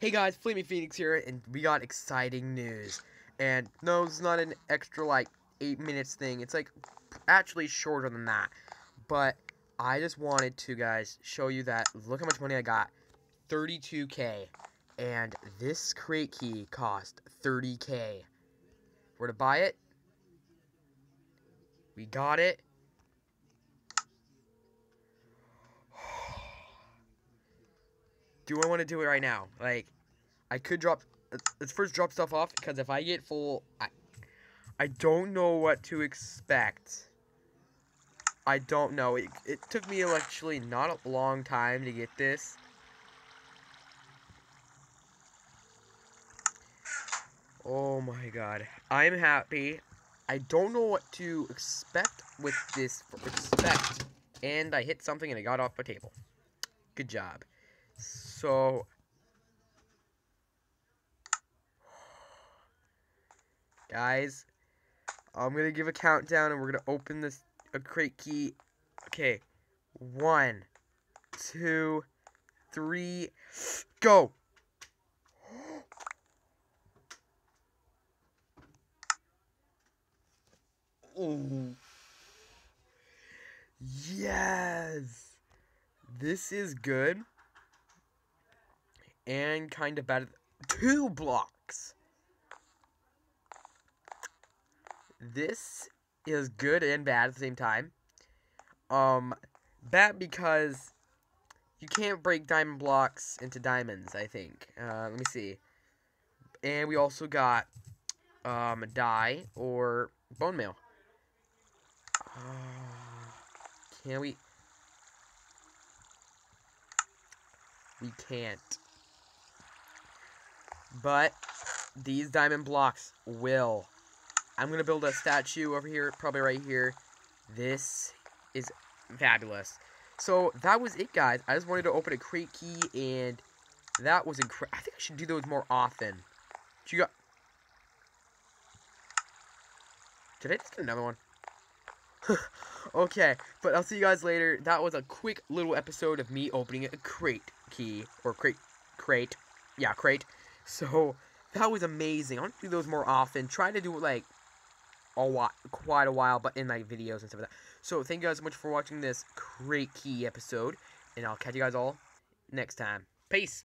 Hey guys, Flaming Phoenix here, and we got exciting news. And no, it's not an extra like eight minutes thing. It's like actually shorter than that. But I just wanted to guys show you that look how much money I got. 32k. And this crate key cost 30k. Where to buy it? We got it. Do I want to do it right now? Like, I could drop. Let's first drop stuff off because if I get full, I, I don't know what to expect. I don't know. It, it took me actually not a long time to get this. Oh my god. I'm happy. I don't know what to expect with this respect. And I hit something and I got off my table. Good job. So, guys, I'm going to give a countdown and we're going to open this a crate key. Okay, one, two, three, go! Oh. Yes! This is good and kind of bad. Two blocks. This is good and bad at the same time. Um, bad because you can't break diamond blocks into diamonds, I think. Uh, let me see. And we also got um, a dye or bone meal. Uh, can we? We can't. But these diamond blocks will. I'm going to build a statue over here, probably right here. This is fabulous. So that was it, guys. I just wanted to open a crate key, and that was incredible. I think I should do those more often. You got? Did I just get another one? okay, but I'll see you guys later. That was a quick little episode of me opening a crate key or crate crate. Yeah, crate. So that was amazing. I want to do those more often. Try to do it like a lot, quite a while, but in like videos and stuff like that. So thank you guys so much for watching this crate key episode, and I'll catch you guys all next time. Peace.